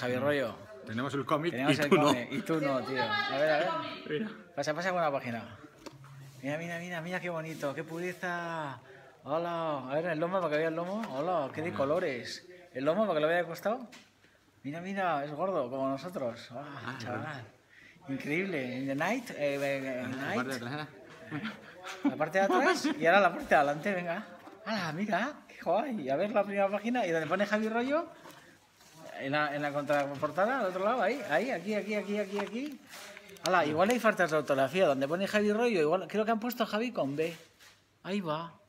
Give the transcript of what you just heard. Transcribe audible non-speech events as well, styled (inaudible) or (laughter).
Javi Rollo. Tenemos el cómic Tenemos y el tú no. cómic y tú no, tío. A ver, a ver. Mira. Pasa, pasa con la página. Mira, mira, mira, mira qué bonito, qué pureza. Hola, a ver el lomo para que vea el lomo. Hola, qué de colores. El lomo para que lo vea de costado. Mira, mira, es gordo como nosotros. Ah, chaval. Increíble. In the night, eh, eh, in the La parte de night. atrás. La parte de atrás (laughs) y ahora la parte de adelante, venga. ¡Hala, mira! ¡Qué guay! A ver la primera página y donde pone Javi Rollo, en la, en la contraportada, al otro lado, ahí, ahí, aquí, aquí, aquí, aquí, aquí. Igual hay faltas de ortografía. Donde pone Javi Rollo, igual creo que han puesto Javi con B. Ahí va.